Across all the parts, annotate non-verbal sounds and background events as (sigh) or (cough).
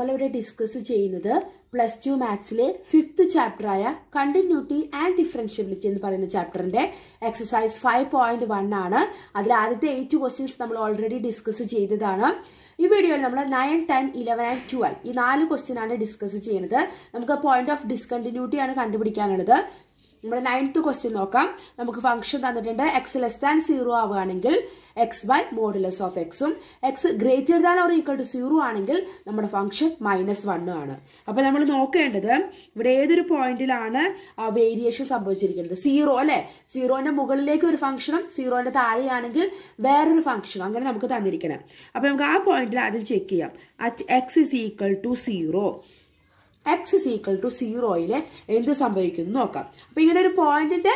നമ്മളിവിടെ ഡിസ്കസ് ചെയ്യുന്നത് plus two മാത്സിലെ ഫിഫ്ത്ത് ചാപ്റ്ററായ കണ്ടിന്യൂറ്റി ആൻഡ് ഡിഫറൻഷ്യബിലിറ്റി എന്ന് പറയുന്ന ചാപ്റ്ററിന്റെ എക്സസൈസ് ഫൈവ് പോയിന്റ് വൺ ആണ്. അതിൽ ആദ്യത്തെ എയ്റ്റ് ക്വസ്റ്റ്യൻസ് നമ്മൾ ഓൾറെഡി ഡിസ്കസ് ചെയ്തതാണ്. ഈ വീഡിയോയിൽ നമ്മൾ nine ten eleven and twelve ഈ നാല് ക്വസ്റ്റ്യൻ ആണ് ഡിസ്കസ് ചെയ്യുന്നത്. നമുക്ക് പോയിന്റ് ഓഫ് ഡിസ്കണ്ടിന്യൂറ്റി ആണ് കണ്ടുപിടിക്കാനുള്ളത്. നമ്മുടെ നയൻത്ത് ക്വസ്റ്റ്യൻ നോക്കാം. നമുക്ക് ഫംഗ്ഷൻ തന്നിട്ടുണ്ട്. എക്സ് ലെസ് ദാൻ സീറോ ആവുകയാണെങ്കിൽ എക്സ് ബൈ മോഡുലസ് ഓഫ് എക്സും x greater than or equal to zero ആണെങ്കിൽ നമ്മുടെ ഫംഗ്ഷൻ മൈനസ് വണ്ണും ആണ്. അപ്പൊ നമ്മൾ നോക്കേണ്ടത് ഇവിടെ ഏതൊരു പോയിന്റിലാണ് വേരിയേഷൻ സംഭവിച്ചിരിക്കുന്നത്? സീറോ അല്ലെ? സീറോന്റെ മുകളിലേക്ക് ഒരു ഫംഗ്ഷനും സീറോന്റെ താഴെയാണെങ്കിൽ വേറൊരു ഫംഗ്ഷനും അങ്ങനെ നമുക്ക് തന്നിരിക്കണം. അപ്പൊ നമുക്ക് ആ പോയിന്റിൽ ആദ്യം ചെക്ക് ചെയ്യാം. At x is equal to zero x is equal to സീറോയിൽ എന്ത് സംഭവിക്കുന്നു നോക്കാം. അപ്പൊ ഇങ്ങനെ ഒരു പോയിന്റിന്റെ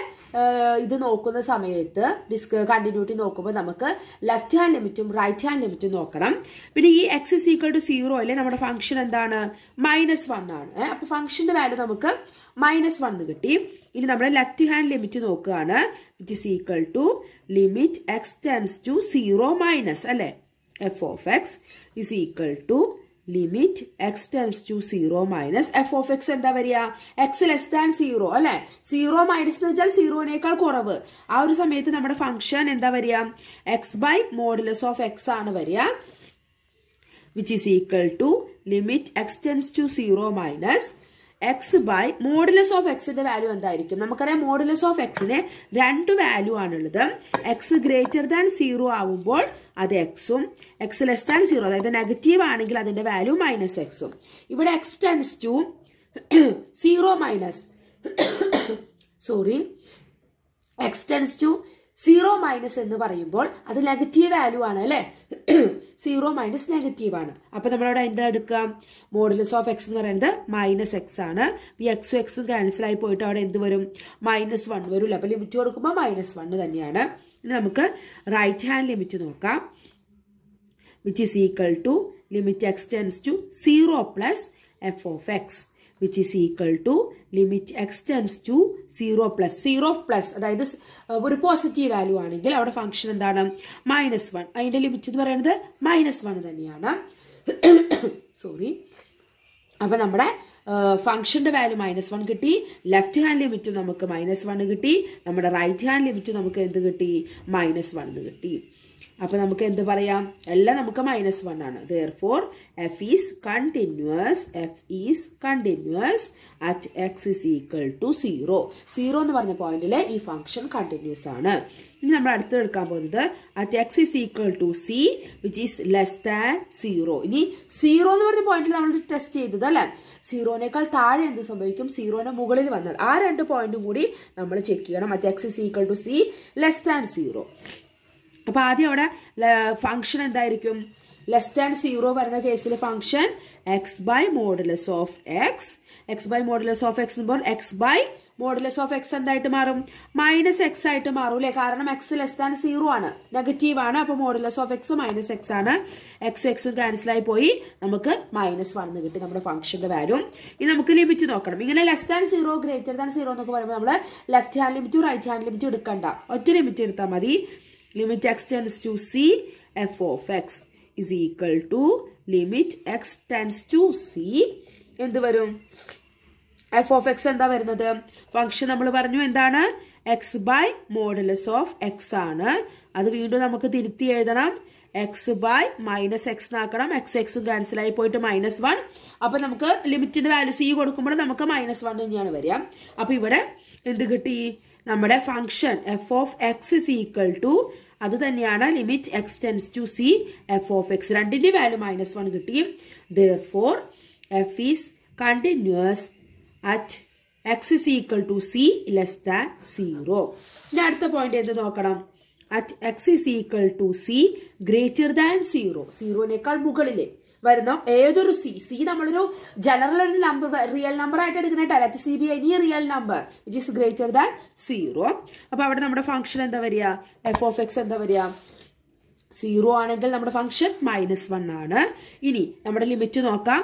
ഇത് നോക്കുന്ന സമയത്ത് ഡിസ്ക് കണ്ടിന്യൂറ്റി നോക്കുമ്പോൾ നമുക്ക് ലെഫ്റ്റ് ഹാൻഡ് ലിമിറ്റും റൈറ്റ് ഹാൻഡ് ലിമിറ്റും നോക്കണം. പിന്നെ ഈ എക്സ് ഇസ് ഈക്വൽ ടു സീറോയിൽ നമ്മുടെ ഫംഗ്ഷൻ എന്താണ്? മൈനസ് വൺ ആണ്. അപ്പൊ ഫംഗ്ഷന്റെ വാല്യൂ നമുക്ക് മൈനസ് വൺ കിട്ടി. ഇനി നമ്മൾ ലെഫ്റ്റ് ഹാൻഡ് ലിമിറ്റ് നോക്കുകയാണ്. Which is equal to limit x tends to zero minus അല്ലെ? F of x is equal to limit x tends to zero minus f of x എന്താ വരിക? X less than zero അല്ലെ? Zero minus എന്ന് വെച്ചാൽ സീറോനേക്കാൾ കുറവ്. ആ ഒരു സമയത്ത് നമ്മുടെ ഫംഗ്ഷൻ എന്താ വരിക? X by modulus of x ആണ് വരിക. Which is equal to limit x tends to zero minus x by modulus of എക്സിന്റെ വാല്യൂ എന്തായിരിക്കും? നമുക്കറിയാം മോഡുലസ് ഓഫ് എക്സിന് രണ്ട് വാല്യൂ ആണുള്ളത്. എക്സ് ഗ്രേറ്റർ ദാൻ സീറോ ആവുമ്പോൾ അത് എക്സും എക്സ് ലെസ് ദാൻ സീറോ അതായത് നെഗറ്റീവ് ആണെങ്കിൽ അതിന്റെ വാല്യൂ മൈനസ് എക്സും ഇവിടെ x tends to zero minus sorry x tends to zero minus എന്ന് പറയുമ്പോൾ അത് നെഗറ്റീവ് വാല്യൂ ആണ് അല്ലെ? സീറോ മൈനസ് നെഗറ്റീവ് ആണ്. അപ്പൊ നമ്മളവിടെ എന്താ എടുക്കാം മോഡുലസ് ഓഫ് എക്സ് എന്ന് പറയുന്നത് മൈനസ് എക്സ് ആണ്. ഈ എക്സും എക്സും ക്യാൻസൽ ആയി പോയിട്ട് അവിടെ എന്ത് വരും? മൈനസ് വൺ വരും അപ്പൊ ലിമിറ്റ് കൊടുക്കുമ്പോൾ മൈനസ് വൺ തന്നെയാണ്. ഇനി നമുക്ക് റൈറ്റ് ഹാൻഡ് ലിമിറ്റ് നോക്കാം. Which is equal to limit x tends to zero plus f of x which is equal to limit x tends to zero plus zero plus അതായത് ഒരു positive value ആണെങ്കിൽ അവിടെ function എന്താണ്? Minus one അതിന്റെ limit എന്ന് പറയുന്നത് minus one തന്നെയാണ്. (coughs) Sorry അപ്പൊ നമ്മുടെ ഫംഗ്ഷന്റെ വാല്യൂ മൈനസ് വൺ കിട്ടി. ലെഫ്റ്റ് ഹാൻഡ് ലിമിറ്റ് നമുക്ക് മൈനസ് വൺ കിട്ടി. നമ്മുടെ റൈറ്റ് ഹാൻഡ് ലിമിറ്റ് നമുക്ക് എന്ത് കിട്ടി? മൈനസ് വൺ കിട്ടി. അപ്പൊ നമുക്ക് എന്ത് പറയാം? എല്ലാം നമുക്ക് മൈനസ് വൺ ആണ്. Therefore f is continuous f is continuous at x is equal to zero zero എന്ന് പറഞ്ഞ പോയിന്റിൽ ഈ ഫംഗ്ഷൻ കണ്ടിന്യൂസ് ആണ്. ഇനി നമ്മൾ അടുത്ത് എടുക്കാൻ പോകുന്നത് at x is equal to c which is less than zero ഇനി സീറോ എന്ന് പറഞ്ഞ പോയിന്റിൽ നമ്മൾ ടെസ്റ്റ് ചെയ്തത് അല്ലെ? സീറോനേക്കാൾ താഴെ എന്ത് സംഭവിക്കും? സീറോന് മുകളിൽ വന്നാൽ ആ രണ്ട് പോയിന്റും കൂടി നമ്മൾ ചെക്ക് ചെയ്യണം. At x is equal to c less than zero അപ്പൊ ആദ്യം അവിടെ ഫംഗ്ഷൻ എന്തായിരിക്കും? ലെസ് ദാൻ സീറോ വരുന്ന കേസിൽ function x by modulus of x x by modulus of x എന്ന് പറഞ്ഞാൽ x by modulus of x എന്തായിട്ട് മാറും? മൈനസ് എക്സ് ആയിട്ട് മാറും അല്ലെ കാരണം എക്സ് ലെസ് ദാൻ സീറോ ആണ്. നെഗറ്റീവ് ആണ്. അപ്പൊ modulus of x minus x ആണ്. എക്സ് എക്സും ക്യാൻസൽ ആയി പോയി. നമുക്ക് മൈനസ് വൺ എന്ന് കിട്ടി നമ്മുടെ ഫംഗ്ഷന്റെ വാല്യൂ ഇനി നമുക്ക് ലിമിറ്റ് നോക്കണം. ഇങ്ങനെ less than zero greater than zero എന്നൊക്കെ പറയുമ്പോൾ നമ്മൾ ലെഫ്റ്റ് ഹാൻഡ് ലിമിറ്റും റൈറ്റ് ഹാൻഡ് ലിമിറ്റും എടുക്കണ്ട. ഒറ്റ ലിമിറ്റ് എടുത്താൽ മതി. Limit x tends to c f of x is equal to limit x tends to c. എന്ത് വരും? എഫ് ഓഫ് എക്സ് എന്താ വരുന്നത്? ഫംഗ്ഷൻ നമ്മൾ പറഞ്ഞു എന്താണ്? X by modulus of x ആണ്. അത് വീണ്ടും നമുക്ക് തിരുത്തി എഴുതണം. x ബൈ മൈനസ് എക്സ് എന്നാക്കണം. എക്സ് എക്സും ക്യാൻസൽ ആയി പോയിട്ട് മൈനസ് വൺ അപ്പൊ നമുക്ക് ലിമിറ്റിന്റെ വാല്യൂ സി കൊടുക്കുമ്പോൾ നമുക്ക് മൈനസ് വൺ തന്നെയാണ് വരിക. അപ്പൊ ഇവിടെ എന്ത് കിട്ടി? നമ്മുടെ function f of x is equal to അത് തന്നെയാണ് limit x tends to c f of x രണ്ടിന്റെ വാല്യൂ മൈനസ് വൺ കിട്ടി therefore f is continuous at x is equal to c less than zero ഇനി അടുത്ത point എന്ത് നോക്കണം? At x is equal to c greater than zero സീറോനേക്കാൾ മുകളിൽ. വരുന്ന. ഏതൊരു c c നമ്മളൊരു ജനറൽ ഒരു നമ്പർ റിയൽ നമ്പർ ആയിട്ട് എടുക്കുന്നിട്ടല്ല c be any real number which is greater than zero അപ്പൊ അവിടെ നമ്മുടെ ഫംഗ്ഷൻ എന്താ വരിക? എഫ് ഓഫ് എക്സ് എന്താ വരിക? സീറോ ആണെങ്കിൽ നമ്മുടെ ഫംഗ്ഷൻ മൈനസ് വൺ ആണ്. ഇനി നമ്മുടെ ലിമിറ്റ് നോക്കാം.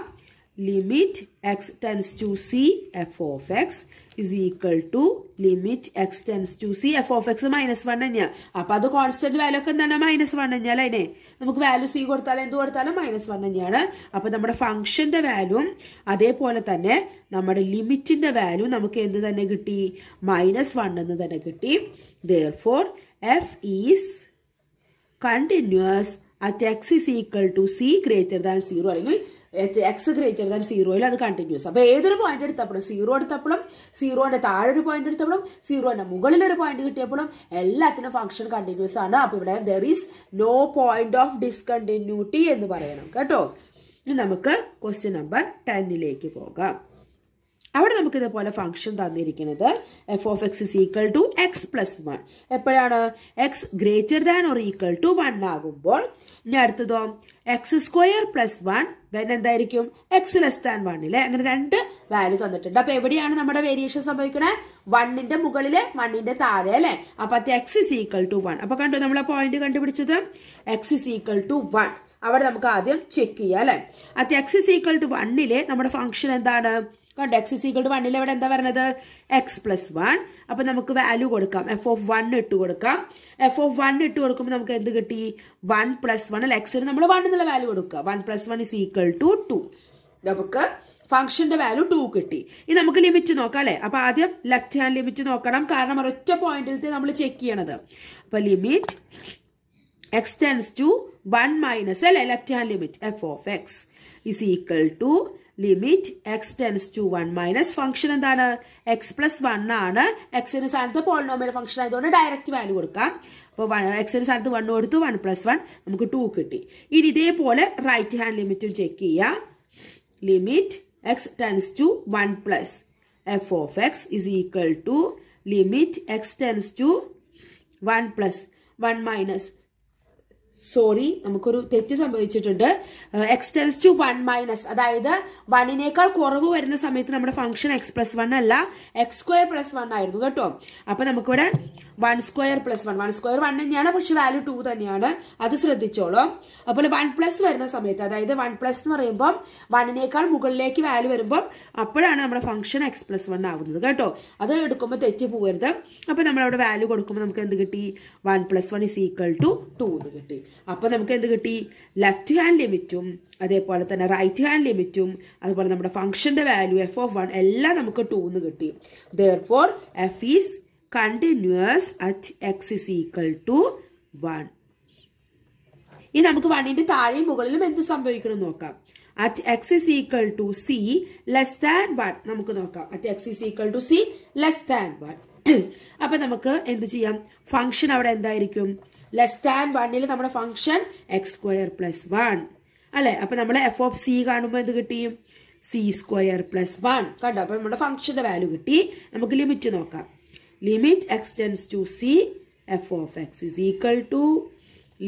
Limit x tends to c f of x is equal to limit x tends to c f of x minus one തന്നെയാണ് അപ്പൊ അത് കോൺസ്റ്റന്റ് വാല്യൂ ഒക്കെ എന്താണ്? മൈനസ് വൺ തന്നെയാണ് അതിനെ നമുക്ക് വാല്യൂ സി കൊടുത്താലും എന്ത് കൊടുത്താലും മൈനസ് വൺ തന്നെയാണ്. അപ്പൊ നമ്മുടെ ഫംഗ്ഷന്റെ വാല്യൂ അതേപോലെ തന്നെ നമ്മുടെ ലിമിറ്റിന്റെ വാല്യൂ നമുക്ക് എന്ത് തന്നെ കിട്ടി? മൈനസ് വൺ എന്ന് തന്നെ കിട്ടി. Therefore f is continuous at x is equal to c greater than zero അല്ലെങ്കിൽ എക്സ് ഗ്രേറ്റർ ദാൻ സീറോയിൽ അത് കണ്ടിന്യൂസ് അപ്പൊ ഏതൊരു പോയിന്റ് എടുത്തപ്പോഴും സീറോ എടുത്തപ്പോഴും സീറോന്റെ താഴെ ഒരു പോയിന്റ് എടുത്തപ്പോഴും സീറോന്റെ മുകളിൽ ഒരു പോയിന്റ് കിട്ടിയപ്പോഴും എല്ലാത്തിനും ഫംഗ്ഷൻ കണ്ടിന്യൂസ് ആണ്. അപ്പൊ ഇവിടെ there is no point of discontinuity എന്ന് പറയണം. കേട്ടോ? ഇനി നമുക്ക് ക്വസ്റ്റ്യൻ നമ്പർ ടെന്നിലേക്ക് പോകാം. നമുക്ക് ഇതേപോലെ ഫംഗ്ഷൻ തന്നിരിക്കുന്നത് f of x is equal to x plus one എപ്പോഴാണ്? X greater than or equal to one ആകുമ്പോൾ ഇനി അടുത്തതോ? X square plus one when എന്തായിരിക്കും? എക്സ് ലെസ് ദാൻ വണ്ണിലെ അങ്ങനെ രണ്ട് വാല്യൂ തന്നിട്ടുണ്ട്. അപ്പൊ എവിടെയാണ് നമ്മുടെ വേരിയേഷൻ സംഭവിക്കുന്നത് വണ്ണിന്റെ മുകളിൽ വണ്ണിന്റെ താഴെ അല്ലെ? അപ്പൊ അത് x is equal to one അപ്പൊ കണ്ടു നമ്മളെ പോയിന്റ് കണ്ടുപിടിച്ചത്? X is equal to one അവിടെ നമുക്ക് ആദ്യം ചെക്ക് ചെയ്യാം അല്ലെ? അത് എക്സ് ഇസ് ഈക്വൽ ടു വണ്ണിലെ നമ്മുടെ ഫംഗ്ഷൻ എന്താണ്? കണ്ടോ? എക്സ് ഇസ് ഈക്വൽ ടു വണ്ണിൽ ഇവിടെ എന്താ പറയുന്നത് എക്സ് പ്ലസ് വൺ അപ്പൊ നമുക്ക് വാല്യൂ കൊടുക്കാം. എഫ് ഓഫ് വൺ ഇട്ട് കൊടുക്കാം. എഫ് ഓഫ് വൺ ഇട്ട് കൊടുക്കുമ്പോൾ നമുക്ക് എന്ത് കിട്ടി? വൺ പ്ലസ് വൺ അല്ല എക്സിന് നമ്മൾ വൺ എന്നുള്ള വാല്യൂ കൊടുക്കുക. One plus one is equal to two നമുക്ക് ഫംഗ്ഷന്റെ വാല്യൂ ടു കിട്ടി. ഇനി നമുക്ക് ലിമിറ്റ് നോക്കാം അല്ലെ? അപ്പൊ ആദ്യം ലെഫ്റ്റ് ഹാൻഡ് ലിമിറ്റ് നോക്കണം. കാരണം ഒരൊറ്റ പോയിന്റിൽ നമ്മൾ ചെക്ക് ചെയ്യണത്. അപ്പൊ limit x tends to one minus അല്ലെ? Left hand limit f of x is equal to limit x tends to one minus function എന്താണ്? എക്സ് പ്ലസ് വൺ ആണ്. എക്സിന് സ്ഥാനത്ത് പോളിനോമിയൽ ഫംഗ്ഷൻ ആയതുകൊണ്ട് ഡയറക്റ്റ് വാല്യൂ കൊടുക്കാം. അപ്പോൾ എക്സിന് സ്ഥാനത്ത് വൺ കൊടുത്തു വൺ പ്ലസ് വൺ നമുക്ക് ടു കിട്ടി. ഇനി ഇതേപോലെ റൈറ്റ് ഹാൻഡ് ലിമിറ്റും ചെക്ക് ചെയ്യാം. Limit x tends to one plus f of x is equal to limit x tends to one plus one minus sorry നമുക്കൊരു തെറ്റ് സംഭവിച്ചിട്ടുണ്ട്. X tends to one minus അതായത് വണ്ണിനേക്കാൾ കുറവ് വരുന്ന സമയത്ത് നമ്മുടെ ഫംഗ്ഷൻ എക്സ് പ്ലസ് വൺ അല്ല എക്സ് സ്ക്വയർ പ്ലസ് വൺ ആയിരുന്നു കേട്ടോ. അപ്പൊ നമുക്കിവിടെ one square plus one one square one തന്നെയാണ് പക്ഷെ വാല്യൂ ടു തന്നെയാണ്. അത് ശ്രദ്ധിച്ചോളൂ. അപ്പോൾ വൺ പ്ലസ് വരുന്ന സമയത്ത് അതായത് വൺ പ്ലസ് എന്ന് പറയുമ്പോൾ വണ്ണിനേക്കാൾ മുകളിലേക്ക് വാല്യൂ വരുമ്പോൾ അപ്പോഴാണ് നമ്മുടെ ഫംഗ്ഷൻ എക്സ് പ്ലസ് വൺ ആവുന്നത് കേട്ടോ. അത് എടുക്കുമ്പോൾ തെറ്റ് പോകരുത് അപ്പൊ നമ്മളവിടെ വാല്യൂ കൊടുക്കുമ്പോൾ നമുക്ക് എന്ത് കിട്ടി? One plus one is equal to two എന്ന് കിട്ടി. അപ്പൊ നമുക്ക് എന്ത് കിട്ടി? ലെഫ്റ്റ് ഹാൻഡ് ലിമിറ്റും അതേപോലെ തന്നെ റൈറ്റ് ഹാൻഡ് ലിമിറ്റും അതുപോലെ നമ്മുടെ ഫംഗ്ഷന്റെ വാല്യൂ എഫ് ഓഫ് വൺ എല്ലാം നമുക്ക് ടൂന്ന് കിട്ടി. Therefore f is continuous at x is equal to one ഇനി നമുക്ക് വണ്ണിന്റെ താഴെയും മുകളിലും എന്ത് സംഭവിക്കണം നോക്കാം. At x is equal to c less than one നമുക്ക് നോക്കാം. At x is equal to c less than one അപ്പൊ നമുക്ക് എന്ത് ചെയ്യാം? ഫംഗ്ഷൻ അവിടെ എന്തായിരിക്കും? ലെസ് ദാൻ വണ്ണിൽ നമ്മുടെ function x square plus one അല്ലെ? അപ്പൊ നമ്മൾ എഫ് ഓഫ് സി കാണുമ്പോൾ എന്ത് കിട്ടി? സി സ്ക്വയർ പ്ലസ് വൺ കണ്ടോ? അപ്പൊ നമ്മുടെ ഫംഗ്ഷന്റെ വാല്യൂ കിട്ടി. നമുക്ക് ലിമിറ്റ് നോക്കാം. Limit x tends to c f of x is equal to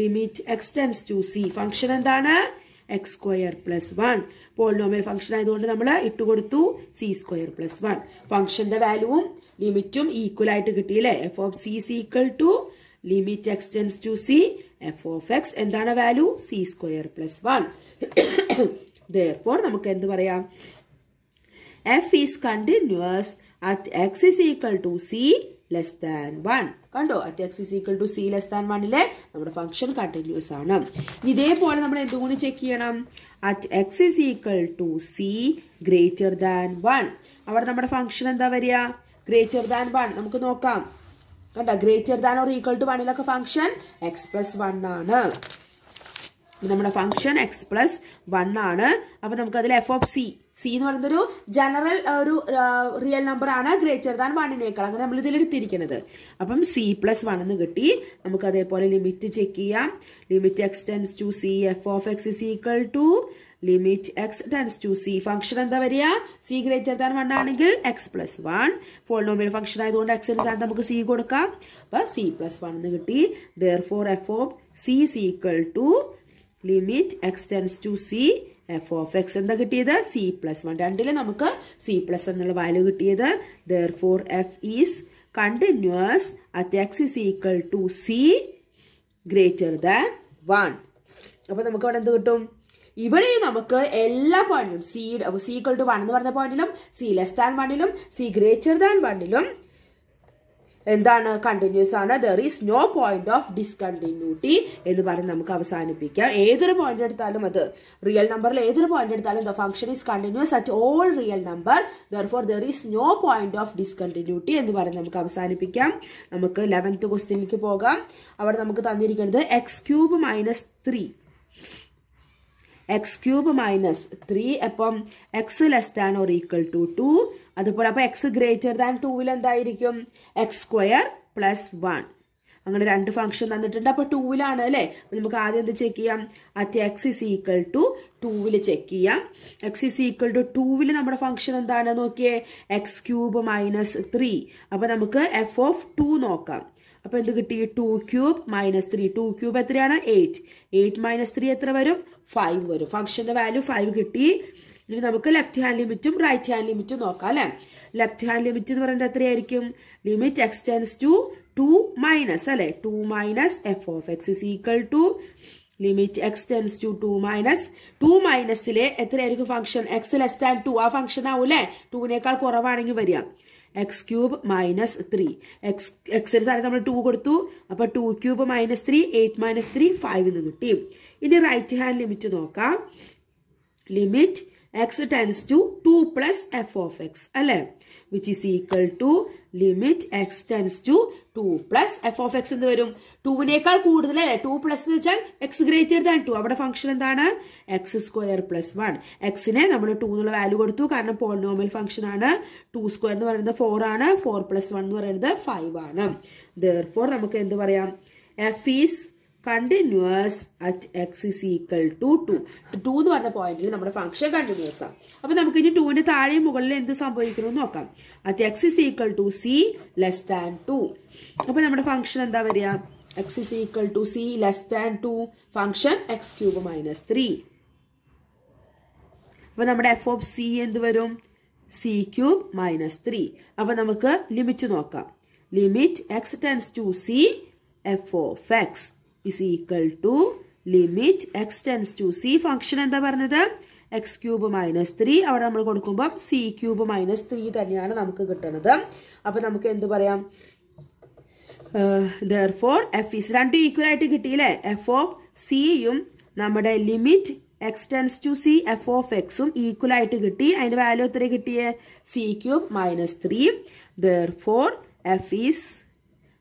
limit x tends to c function എന്താണ്? X square plus one polynomial function ആയതുകൊണ്ട് നമ്മൾ ഇട്ട് കൊടുത്തു സി സ്ക്വയർ പ്ലസ് വൺ ഫംഗ്ഷന്റെ വാല്യൂവും ലിമിറ്റും ഈക്വൽ ആയിട്ട് കിട്ടിയില്ലേ f of c equal to limit x tends to c f of x എന്താണ് value c square plus one therefore നമുക്ക് എന്ത് പറയാം? F is continuous at x is equal to c less than one കണ്ടോ? At x is equal to c less than വണ്ണിലെ നമ്മുടെ function continuous ആണ്. ഇതേപോലെ നമ്മൾ എന്തുകൊണ്ട് ചെക്ക് ചെയ്യണം? At x is equal to c greater than one അവിടെ നമ്മുടെ ഫംഗ്ഷൻ എന്താ വരിക? ഗ്രേറ്റർ ദാൻ വൺ നമുക്ക് നോക്കാം. കണ്ടോ? Greater than or equal to വണ്ണിലൊക്കെ function x plus one ആണ്. നമ്മുടെ ഫംഗ്ഷൻ എക്സ് പ്ലസ് വൺ ആണ്. അപ്പൊ നമുക്ക് അതിൽ എഫ് ഓഫ് സി സി എന്ന് പറയുന്നത് ഒരു ജനറൽ ഒരു റിയൽ നമ്പർ ആണ് ഗ്രേറ്റർ ദാൻ വണ്ണിനേക്കാൾ അങ്ങനെ നമ്മൾ ഇതിലെടുത്തിരിക്കുന്നത് അപ്പം സി പ്ലസ് വൺ എന്ന് കിട്ടി. നമുക്ക് അതേപോലെ ലിമിറ്റ് ചെക്ക് ചെയ്യാം limit x tends to c f of x is equal to limit x tends to c function എന്താ വരിക? സി ഗ്രേറ്റർ ദാൻ വൺ ആണെങ്കിൽ x plus one polynomial function ആയതുകൊണ്ട് എക്സിന് സ്ഥാനത്ത് നമുക്ക് സി കൊടുക്കാം. അപ്പൊ സി പ്ലസ് വൺ എന്ന് കിട്ടി. Therefore f of c equal to limit x tends to c f of x എന്താ കിട്ടിയത്? സി പ്ലസ് വൺ രണ്ടിൽ നമുക്ക് സി പ്ലസ് എന്നുള്ള വാല്യൂ കിട്ടിയത്. Therefore f is continuous at x is equal to c greater than one അപ്പൊ നമുക്ക് അവിടെ എന്ത് കിട്ടും? ഇവിടെ നമുക്ക് എല്ലാ പോയിന്റിലും c c equal to one എന്ന് പറഞ്ഞ പോയിന്റിലും സി ലെസ് ദാൻ വണ്ണിലും സി ഗ്രേറ്റർ ദാൻ വണ്ണിലും എന്താണ് കണ്ടിന്യൂസ് ആണ്. There is no point of discontinuity എന്ന് പറഞ്ഞ് നമുക്ക് അവസാനിപ്പിക്കാം. ഏതൊരു പോയിന്റ് എടുത്താലും അത് റിയൽ നമ്പറിൽ ഏതൊരു പോയിന്റ് എടുത്താലും the function is continuous at all real number therefore there is no point of discontinuity എന്ന് പറഞ്ഞ് നമുക്ക് അവസാനിപ്പിക്കാം. നമുക്ക് ലെവൻത്ത് ക്വസ്റ്റ്യനിലേക്ക് പോകാം. അവിടെ നമുക്ക് തന്നിരിക്കുന്നത് x cube minus three x cube minus three അപ്പം x less than or equal to two അതുപോലെ അപ്പൊ എക്സ് ഗ്രേറ്റർ ദാൻ ടൂവിൽ എന്തായിരിക്കും? എക്സ് സ്ക്വയർ പ്ലസ് വൺ അങ്ങനെ രണ്ട് ഫംഗ്ഷൻ തന്നിട്ടുണ്ട്. അപ്പൊ ടൂവിലാണ് അല്ലെ? അപ്പൊ നമുക്ക് ആദ്യം എന്ത് ചെക്ക് ചെയ്യാം? At x is equal to ടൂവിൽ ചെക്ക് ചെയ്യാം. എക്സ് ഇസ് ഈക്വൽ ടു ടൂവിൽ നമ്മുടെ ഫംഗ്ഷൻ എന്താണ്? നോക്കിയേ. എക്സ് ക്യൂബ് മൈനസ് ത്രീ അപ്പൊ നമുക്ക് എഫ് ഓഫ് ടു നോക്കാം. അപ്പൊ എന്ത് കിട്ടി? Two cube minus three two cube എത്രയാണ്? എയ്റ്റ് എയ്റ്റ് മൈനസ് ത്രീ എത്ര വരും? ഫൈവ് വരും. ഫംഗ്ഷന്റെ വാല്യൂ ഫൈവ് കിട്ടി. ഇനി നമുക്ക് ലെഫ്റ്റ് ഹാൻഡ് ലിമിറ്റും റൈറ്റ് ഹാൻഡ് ലിമിറ്റും നോക്കാം അല്ലെ? ലെഫ്റ്റ് ഹാൻഡ് ലിമിറ്റ് എന്ന് പറയുന്നത് എത്രയായിരിക്കും? Limit x tends to two minus അല്ലെ? Two minus f of x is equal to limit x x tends to two minus two മൈനസിലെ എത്രയായിരിക്കും function x less than two ആ function ആവും ടുവിനേക്കാൾ ടൂവിനേക്കാൾ കുറവാണെങ്കിൽ വരിക. X cube minus three x എക്സിന് സാധനം നമ്മൾ ടു കൊടുത്തു. അപ്പൊ two cube minus three eight minus three five എന്ന് കിട്ടി. ഇനി റൈറ്റ് ഹാൻഡ് ലിമിറ്റ് നോക്കാം. Limit x tends to two plus f of x അല്ലെ? Which is equal to limit x tends to two plus f of x എന്ന് വരും. ടൂവിനേക്കാൾ കൂടുതൽ അല്ലെ? ടു പ്ലസ് എന്ന് വെച്ചാൽ എക്സ് ഗ്രേറ്റർ ദാൻ ടു അവിടെ ഫംഗ്ഷൻ എന്താണ്? എക്സ് സ്ക്വയർ പ്ലസ് വൺ എക്സിനെ നമ്മൾ ടു എന്നുള്ള വാല്യൂ കൊടുത്തു. കാരണം പോളിനോമൽ ഫംഗ്ഷൻ ആണ്. ടു സ്ക്വയർ എന്ന് പറയുന്നത് ഫോർ ആണ്. ഫോർ പ്ലസ് വൺ എന്ന് പറയുന്നത് ഫൈവ് ആണ്. ദർ നമുക്ക് എന്ത് പറയാം? F is continuous at x is equal to two two എന്ന് പറഞ്ഞ പോയിന്റിൽ നമ്മുടെ ഫംഗ്ഷൻ കണ്ടിന്യൂസ് ആണ് അപ്പൊ നമുക്ക് ഇനി ടുവിന്റെ താഴെയും മുകളിൽ എന്ത് സംഭവിക്കണം നോക്കാം. At x is equal to c less than two അപ്പൊ നമ്മുടെ ഫംഗ്ഷൻ എന്താ വരിക? X is equal to c less than two function x cube minus three അപ്പൊ നമ്മുടെ എഫ് ഓഫ് സി എന്ത് വരും? സി ക്യൂബ് മൈനസ് ത്രീ അപ്പൊ നമുക്ക് ലിമിറ്റ് നോക്കാം. Limit x tends to c f of x is equal to limit x tends to c function എന്താ പറഞ്ഞത്? X cube minus three അവിടെ നമ്മൾ കൊടുക്കുമ്പോൾ സി ക്യൂബ് മൈനസ് ത്രീ തന്നെയാണ് നമുക്ക് കിട്ടുന്നത് അപ്പൊ നമുക്ക് എന്ത് പറയാം? ഫോർ എഫ് ഇസ് രണ്ടും ഈക്വൽ ആയിട്ട് കിട്ടിയില്ലേ? എഫ് ഓഫ് സിയും നമ്മുടെ limit x tends to c f of എക്സും ഈക്വൽ ആയിട്ട് കിട്ടി. അതിന്റെ വാല്യൂ എത്ര കിട്ടിയേ? C cube minus three therefore f is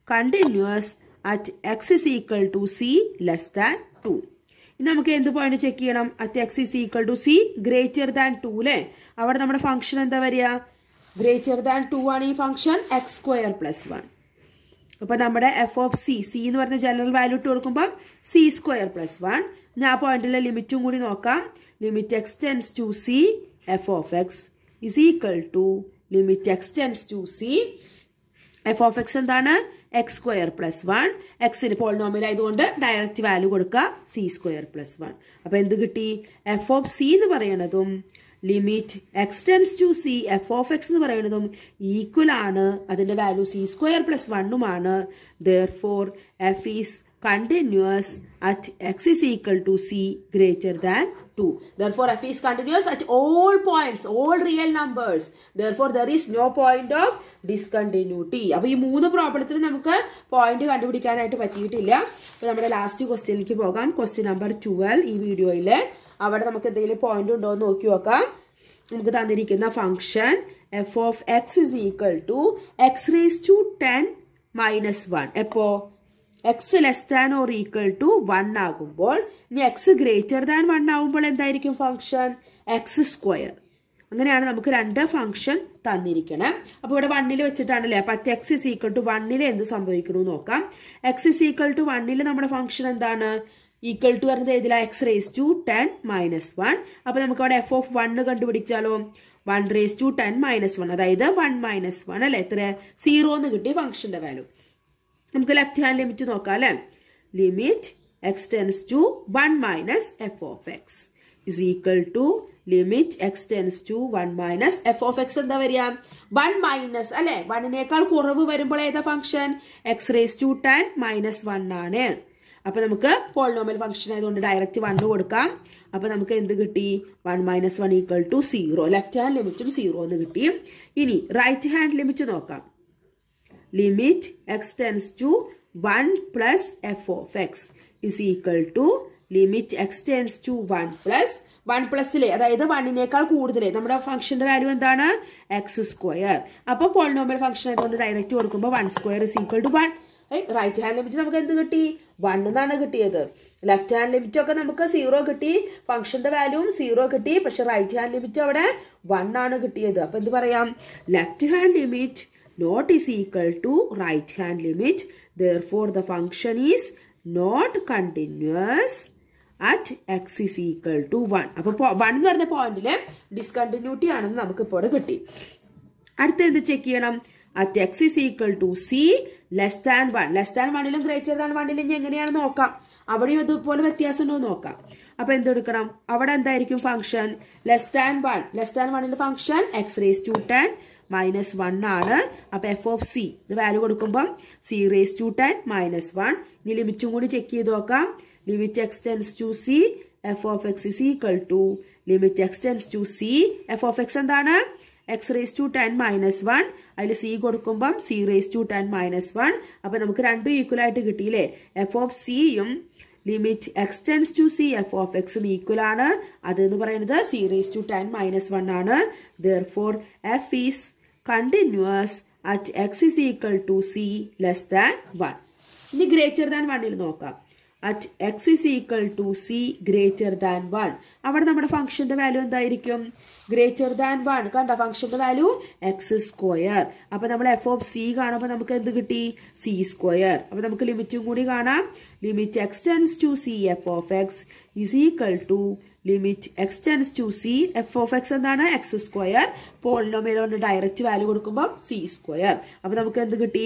continuous at x is equal to c less than two നമുക്ക് എന്ത് പോയിന്റ് ചെക്ക് ചെയ്യണം? At x is equal to c greater than two അല്ലേ അവിടെ നമ്മുടെ ഫംഗ്ഷൻ എന്താ വരിക? ഗ്രേറ്റർ ദാൻ ടു ആണ് ഈ function x square plus one അപ്പൊ നമ്മുടെ എഫ് ഓഫ് സി സി എന്ന് പറഞ്ഞ ജനറൽ വാല്യൂ ഇട്ട് കൊടുക്കുമ്പോൾ സി സ്ക്വയർ പ്ലസ് വൺ ഇനി ആ പോയിന്റിലെ ലിമിറ്റും കൂടി നോക്കാം. Limit x tends to c f of x is equal to limit x tends to c f of x എന്താണ്? എക്സ് സ്ക്വയർ പ്ലസ് വൺ എക്സിന് പോളിനോമിയൽ ആയതുകൊണ്ട് ഡയറക്റ്റ് വാല്യൂ കൊടുക്കുക. സി സ്ക്വയർ പ്ലസ് വൺ അപ്പൊ എന്ത് കിട്ടി? എഫ് ഓഫ് സി എന്ന് പറയണതും limit x tends to c f of x എന്ന് പറയുന്നതും ഈക്വൽ ആണ്. അതിന്റെ value c square plus വണ്ണുമാണ് therefore f is continuous at x is equal to c greater than two Therefore, f is continuous at all points, all real numbers. Therefore, there is no point of discontinuity. അപ്പൊ ഈ മൂന്ന് പ്രോബ്ലത്തിൽ നമുക്ക് point കണ്ടുപിടിക്കാനായിട്ട് പറ്റിയിട്ടില്ല. അപ്പൊ നമ്മുടെ last ക്വസ്റ്റ്യനിലേക്ക് പോകാം. ക്വസ്റ്റ്യൻ നമ്പർ ട്വൽവ് ഈ വീഡിയോയിൽ അവിടെ നമുക്ക് എന്തെങ്കിലും പോയിന്റ് ഉണ്ടോ എന്ന് നോക്കി നോക്കാം. നമുക്ക് തന്നിരിക്കുന്ന function f of x is equal to x raise two then minus one എപ്പോ? X less than or equal to one ആകുമ്പോൾ ഇനി എക്സ് ഗ്രേറ്റർ ദാൻ വൺ ആകുമ്പോൾ എന്തായിരിക്കും ഫംഗ്ഷൻ എക്സ് സ്ക്വയർ അങ്ങനെയാണ് നമുക്ക് രണ്ട് ഫംഗ്ഷൻ തന്നിരിക്കണം. അപ്പൊ ഇവിടെ വണ്ണിൽ വെച്ചിട്ടാണല്ലേ? അപ്പൊ എക്സ് ഇസ് ഈക്വൽ ടു വണ്ണിൽ എന്ത് സംഭവിക്കണമെന്ന് നോക്കാം. എക്സ് ഇസ് ഈക്വൽ ടു വണ്ണിൽ നമ്മുടെ ഫംഗ്ഷൻ എന്താണ്? ഈക്വൽ ടു പറഞ്ഞത് ഏതില? X raise two then minus one അപ്പൊ നമുക്ക് അവിടെ f of one കണ്ടുപിടിച്ചാലോ? One raise two then minus one അതായത് വൺ മൈനസ് വൺ അല്ലെ? എത്ര സീറോ എന്ന് കിട്ടി ഫംഗ്ഷന്റെ വാല്യൂ നമുക്ക് ലെഫ്റ്റ് ഹാൻഡ് ലിമിറ്റ് നോക്കാം അല്ലെ? Limit x tends to one minus f of x is equal to limit x tends to one minus f of x എന്താ വരിക? വൺ മൈനസ് അല്ലെ? വണ്ണിനേക്കാൾ കുറവ് വരുമ്പോൾ ഏതാ function x raise two then minus one ആണ്. അപ്പൊ നമുക്ക് പോളിനോമൽ ഫംഗ്ഷൻ ആയതുകൊണ്ട് ഡയറക്റ്റ് വണ്ണ് കൊടുക്കാം. അപ്പൊ നമുക്ക് എന്ത് കിട്ടി? One minus one equal to zero left hand ലിമിറ്റും സീറോ എന്ന് കിട്ടി. ഇനി റൈറ്റ് ഹാൻഡ് ലിമിറ്റ് നോക്കാം. Limit x tends to one plus f of x is equal to limit x tends to one plus one പ്ലസിലെ അതായത് വണ്ണിനേക്കാൾ കൂടുതൽ. നമ്മുടെ ഫംഗ്ഷന്റെ വാല്യൂ എന്താണ്? എക്സ് സ്ക്വയർ അപ്പോൾ പോളിനോമിയൽ ഫംഗ്ഷൻ ആയതുകൊണ്ട് ഡയറക്റ്റ് കൊടുക്കുമ്പോൾ one square is equal to one right hand limit നമുക്ക് എന്ത് കിട്ടി? വൺ എന്നാണ് കിട്ടിയത്. ലെഫ്റ്റ് ഹാൻഡ് ലിമിറ്റ് ഒക്കെ നമുക്ക് സീറോ കിട്ടി. ഫംഗ്ഷന്റെ വാല്യൂവും സീറോ കിട്ടി. പക്ഷെ റൈറ്റ് ഹാൻഡ് ലിമിറ്റ് അവിടെ വൺ ആണ് കിട്ടിയത്. അപ്പൊ എന്ത് പറയാം? Left hand limit not is equal to right hand limit therefore the function is not continuous at x is equal to one അപ്പൊ വൺ എന്ന് പറഞ്ഞ പോയിന്റിൽ ഡിസ്കണ്ടിന്യൂറ്റി ആണെന്ന് നമുക്ക് ഇപ്പോൾ കിട്ടി. അടുത്ത എന്ത് ചെക്ക് ചെയ്യണം? At x is equal to c less than one less than വണ്ണിലും greater than വണ്ണിലും ഇനി എങ്ങനെയാണ് നോക്കാം. അവിടെയും ഇതുപോലെ വ്യത്യാസം ഉണ്ടോ നോക്കാം. അപ്പൊ എന്തെടുക്കണം അവിടെ എന്തായിരിക്കും function less than one less than വണ്ണിന്റെ function x raise two then minus one ആണ്. അപ്പൊ എഫ് ഓഫ് സി ഇത് വാല്യൂ കൊടുക്കുമ്പം c raise two then minus one ഇനി ലിമിറ്റും കൂടി ചെക്ക് ചെയ്ത് നോക്കാം. Limit x tends to c f of x is equal to limit x tends to c f of x എന്താണ്? X raise two then minus one അതിൽ c കൊടുക്കുമ്പം c raise two then minus one അപ്പൊ നമുക്ക് രണ്ടും equal ആയിട്ട് കിട്ടിയില്ലേ? F of സിയും limit x tends to c f of എക്സും ഈക്വൽ ആണ്. അതെന്ന് പറയുന്നത് c raise two then minus one ആണ്. Therefore f is continuous at x is equal to c less than one ഇനി ഗ്രേറ്റർ ദാൻ വണ്ണിൽ നോക്കാം. At x is equal to c greater than one അവിടെ നമ്മുടെ ഫംഗ്ഷന്റെ വാല്യൂ എന്തായിരിക്കും? Greater than one കണ്ട? ഫംഗ്ഷന്റെ വാല്യൂ എക്സ് സ്ക്വയർ അപ്പൊ നമ്മൾ എഫ് ഓഫ് സി കാണുമ്പോൾ നമുക്ക് എന്ത് കിട്ടി? സി സ്ക്വയർ അപ്പൊ നമുക്ക് ലിമിറ്റും കൂടി കാണാം. Limit x tends to c f of x is equal to limit x tends to c f of x എന്താണ്? എക്സ് സ്ക്വയർ പോളിനോമിയൽ കൊണ്ട് ഡയറക്റ്റ് വാല്യൂ കൊടുക്കുമ്പോൾ സി സ്ക്വയർ അപ്പൊ നമുക്ക് എന്ത് കിട്ടി?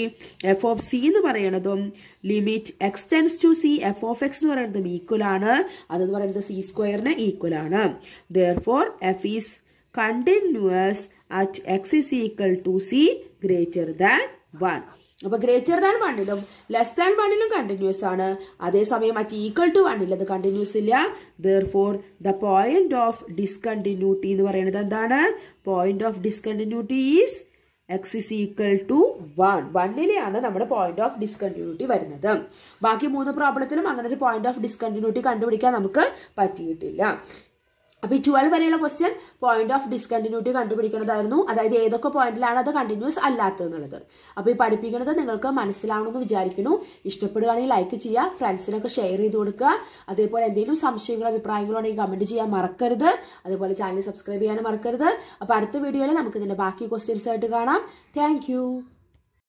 എഫ് ഓഫ് സി എന്ന് പറയണതും limit x tends to c f of x എന്ന് പറയുന്നതും ഈക്വൽ ആണ്. അതെന്ന് പറയുന്നത് സി സ്ക്വയറിന് ഈക്വൽ ആണ്. Therefore f is continuous at x is equal to c greater than one അപ്പൊ ഗ്രേറ്റർ ദാൻ വണ്ണിലും ലെസ് ദാൻ വണ്ണിലും കണ്ടിന്യൂസ് ആണ്. അതേസമയം മറ്റ് ഈക്വൽ ടു വണ്ണിൽ അത് കണ്ടിന്യൂസ് ഇല്ല. Therefore the point of discontinuity എന്ന് പറയുന്നത് എന്താണ്? Point of discontinuity is x is equal to one വണ്ണിലെയാണ് നമ്മുടെ പോയിന്റ് ഓഫ് ഡിസ്കണ്ടിന്യൂട്ടി വരുന്നത്. ബാക്കി മൂന്ന് പ്രോബ്ലത്തിലും അങ്ങനെ ഒരു പോയിന്റ് ഓഫ് ഡിസ്കണ്ടിന്യൂട്ടി കണ്ടുപിടിക്കാൻ നമുക്ക് പറ്റിയിട്ടില്ല. അപ്പൊ ഈ ട്വൽവ് വരെയുള്ള ക്വസ്റ്റ്യൻ പോയിന്റ് ഓഫ് ഡിസ്കണ്ടിന്യൂട്ടി കണ്ടുപിടിക്കുന്നതായിരുന്നു അതായത് ഏതൊക്കെ പോയിന്റിലാണ് അത് കണ്ടിന്യൂസ് അല്ലാത്തതെന്നുള്ളത്. അപ്പൊ ഈ പഠിപ്പിക്കുന്നത് നിങ്ങൾക്ക് മനസ്സിലാവണമെന്ന് വിചാരിക്കുന്നു. ഇഷ്ടപ്പെടുകയാണെങ്കിൽ ലൈക്ക് ചെയ്യുക ഫ്രണ്ട്സിനൊക്കെ ഷെയർ ചെയ്ത് കൊടുക്കുക. അതേപോലെ എന്തെങ്കിലും സംശയങ്ങളോ അഭിപ്രായങ്ങളോ ഉണ്ടെങ്കിൽ കമന്റ് ചെയ്യാൻ മറക്കരുത്. അതേപോലെ ചാനൽ സബ്സ്ക്രൈബ് ചെയ്യാനും മറക്കരുത്. അപ്പൊ അടുത്ത വീഡിയോയിൽ നമുക്ക് ഇതിന്റെ ബാക്കി ക്വസ്റ്റ്യൻസ് ആയിട്ട് കാണാം. താങ്ക്